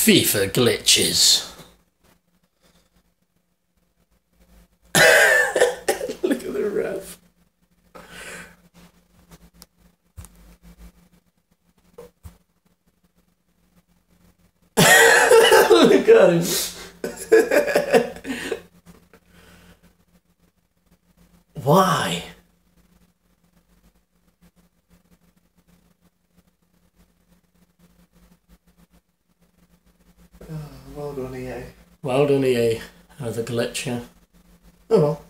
FIFA glitches. Look at the ref. Look at him. Why? Well done, EA. Well done, EA. Oh, the glitch, yeah. Oh well.